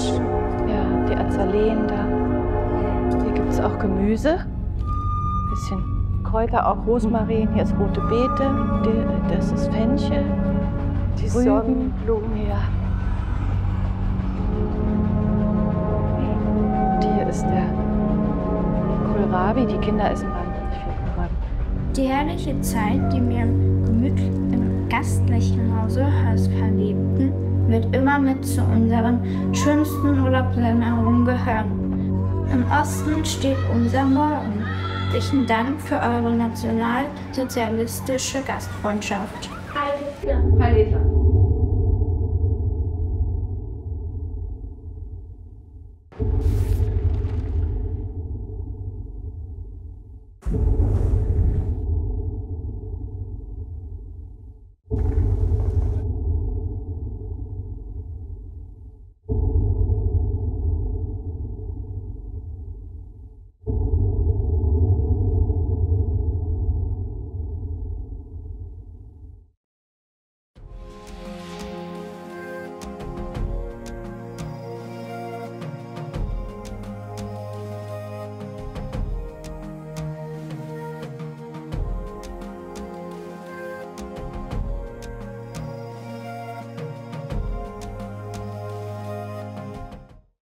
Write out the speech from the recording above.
Fisch, ja, die Azaleen da. Hier gibt es auch Gemüse, ein bisschen Kräuter, auch Rosmarin. Hier ist rote Beete, das ist Fenchel, die Rüben. Sonnenblumen. Ja. Und hier ist der Kohlrabi. Die Kinder essen wahnsinnig viel Kohlrabi. Die herrliche Zeit, die wir gemütlich im gastlichen Hause Haus verlebten, immer mit zu unseren schönsten Urlaubsplänen herumgehören. Im Osten steht unser Morgen. Herzlichen Dank für eure nationalsozialistische Gastfreundschaft. Paleta. Paleta.